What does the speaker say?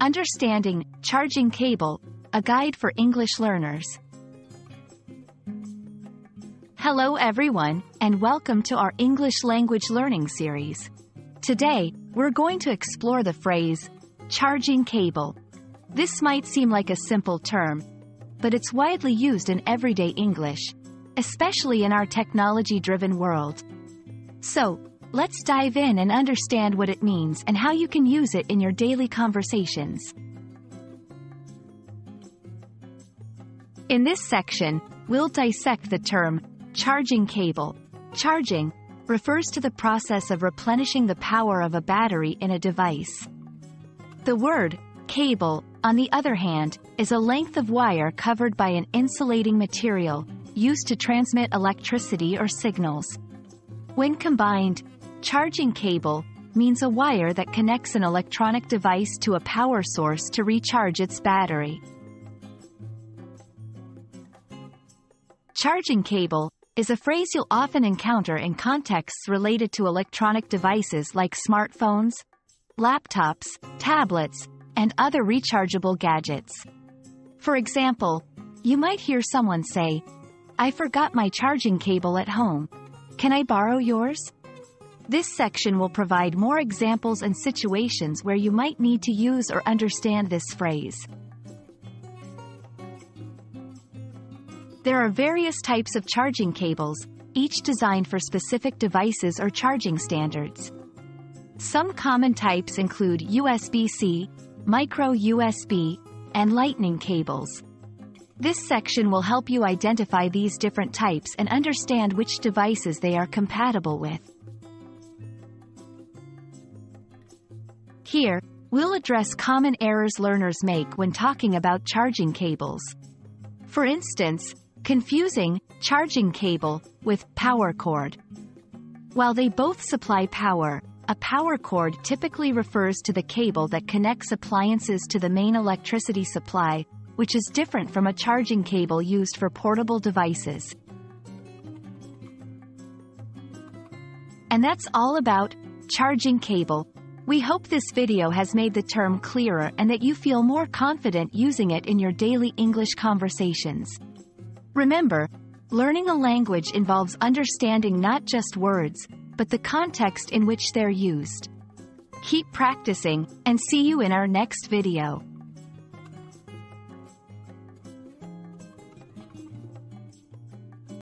Understanding Charging Cable, a guide for English learners. Hello everyone, and welcome to our English language learning series. Today, we're going to explore the phrase, charging cable. This might seem like a simple term, but it's widely used in everyday English, especially in our technology-driven world. So, let's dive in and understand what it means and how you can use it in your daily conversations. In this section, we'll dissect the term charging cable. Charging refers to the process of replenishing the power of a battery in a device. The word cable, on the other hand, is a length of wire covered by an insulating material used to transmit electricity or signals. When combined, charging cable means a wire that connects an electronic device to a power source to recharge its battery. Charging cable is a phrase you'll often encounter in contexts related to electronic devices like smartphones, laptops, tablets, and other rechargeable gadgets. For example, you might hear someone say, I forgot my charging cable at home. Can I borrow yours? This section will provide more examples and situations where you might need to use or understand this phrase. There are various types of charging cables, each designed for specific devices or charging standards. Some common types include USB-C, micro USB, and lightning cables. This section will help you identify these different types and understand which devices they are compatible with. Here, we'll address common errors learners make when talking about charging cables. For instance, confusing charging cable with power cord. While they both supply power, a power cord typically refers to the cable that connects appliances to the main electricity supply, which is different from a charging cable used for portable devices. And that's all about charging cable. We hope this video has made the term clearer and that you feel more confident using it in your daily English conversations. Remember, learning a language involves understanding not just words, but the context in which they're used. Keep practicing, and see you in our next video.